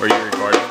Are you recording?